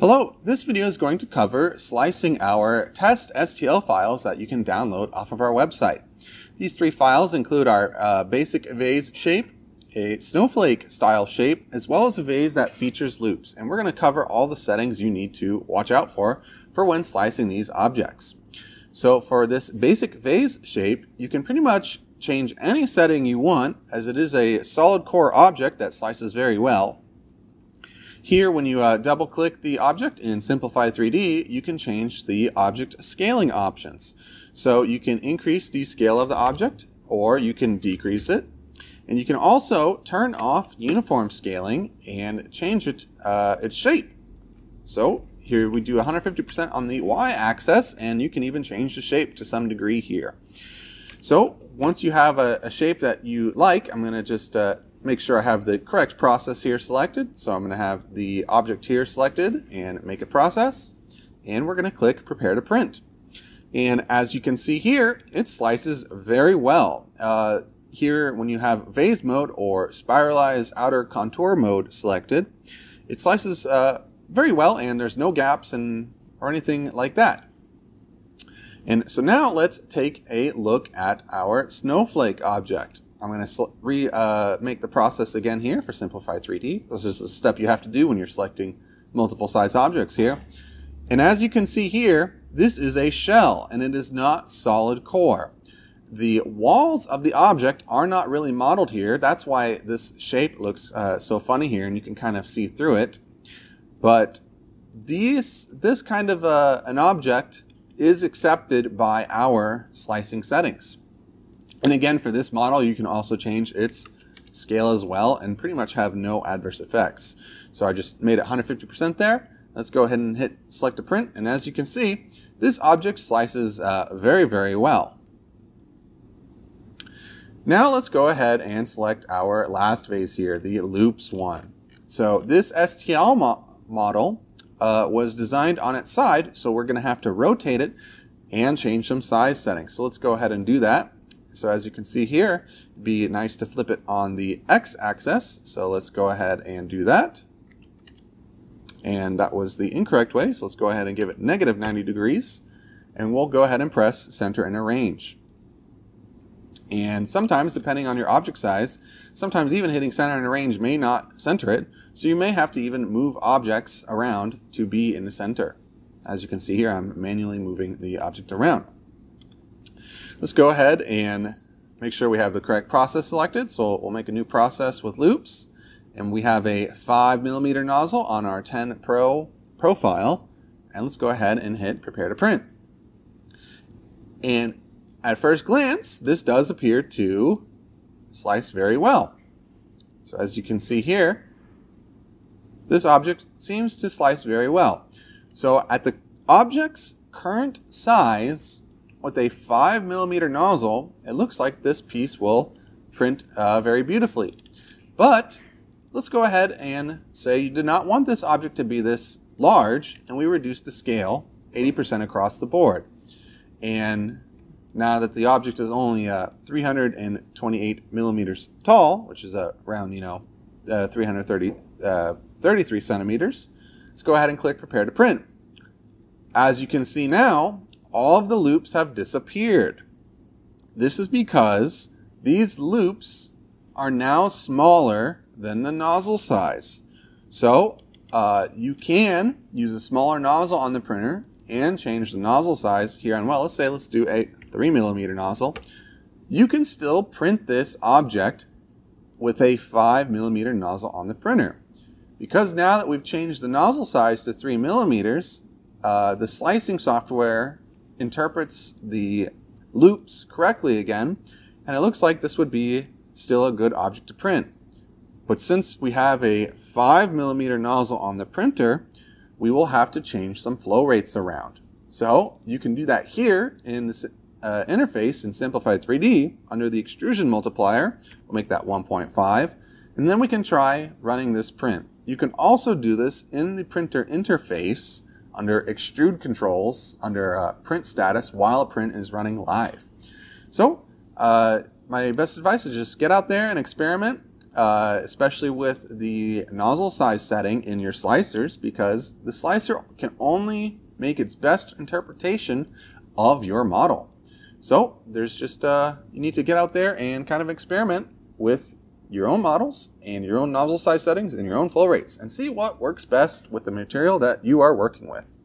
Hello, this video is going to cover slicing our test STL files that you can download off of our website. These three files include our uh, basic vase shape, a snowflake style shape, as well as a vase that features loops. And we're going to cover all the settings you need to watch out for for when slicing these objects. So for this basic vase shape, you can pretty much change any setting you want as it is a solid core object that slices very well. Here, when you uh, double click the object in Simplify 3D, you can change the object scaling options. So you can increase the scale of the object or you can decrease it. And you can also turn off uniform scaling and change it, uh, its shape. So here we do 150% on the y-axis and you can even change the shape to some degree here. So once you have a, a shape that you like, I'm going to just uh, make sure I have the correct process here selected. So I'm going to have the object here selected and make a process. And we're going to click prepare to print. And as you can see here, it slices very well. Uh, here, when you have vase mode or spiralize outer contour mode selected, it slices uh, very well and there's no gaps and or anything like that. And so now let's take a look at our snowflake object. I'm going to re uh, make the process again here for Simplify 3D. This is a step you have to do when you're selecting multiple size objects here. And as you can see here, this is a shell and it is not solid core. The walls of the object are not really modeled here. That's why this shape looks uh, so funny here and you can kind of see through it. But these, this kind of uh, an object is accepted by our slicing settings. And again, for this model, you can also change its scale as well and pretty much have no adverse effects. So I just made it 150% there. Let's go ahead and hit select to print. And as you can see, this object slices uh, very, very well. Now let's go ahead and select our last vase here, the loops one. So this STL mo model uh, was designed on its side, so we're going to have to rotate it and change some size settings. So let's go ahead and do that. So as you can see here, it'd be nice to flip it on the x-axis. So let's go ahead and do that. And that was the incorrect way, so let's go ahead and give it negative 90 degrees. And we'll go ahead and press center and arrange. And sometimes, depending on your object size, sometimes even hitting center and arrange may not center it, so you may have to even move objects around to be in the center. As you can see here, I'm manually moving the object around. Let's go ahead and make sure we have the correct process selected. So we'll make a new process with loops. And we have a 5 millimeter nozzle on our 10 Pro profile. And let's go ahead and hit prepare to print. And at first glance, this does appear to slice very well. So as you can see here, this object seems to slice very well. So at the object's current size, with a 5 millimeter nozzle, it looks like this piece will print uh, very beautifully. But let's go ahead and say you did not want this object to be this large, and we reduce the scale 80% across the board. And now that the object is only uh, 328 millimeters tall, which is around, you know, uh, 330, uh, 33 centimeters, let's go ahead and click Prepare to Print. As you can see now, all of the loops have disappeared. This is because these loops are now smaller than the nozzle size. So uh, you can use a smaller nozzle on the printer and change the nozzle size here on, well, let's say let's do a 3 millimeter nozzle, you can still print this object with a 5 millimeter nozzle on the printer. Because now that we've changed the nozzle size to 3 millimeters, uh, the slicing software interprets the loops correctly again, and it looks like this would be still a good object to print. But since we have a 5 millimeter nozzle on the printer, we will have to change some flow rates around. So you can do that here in this uh, interface in Simplify 3D under the extrusion multiplier. We'll make that 1.5. And then we can try running this print. You can also do this in the printer interface under extrude controls under uh, print status while a print is running live. So uh, my best advice is just get out there and experiment uh, especially with the nozzle size setting in your slicers, because the slicer can only make its best interpretation of your model. So there's just, uh, you need to get out there and kind of experiment with your own models and your own nozzle size settings and your own flow rates and see what works best with the material that you are working with.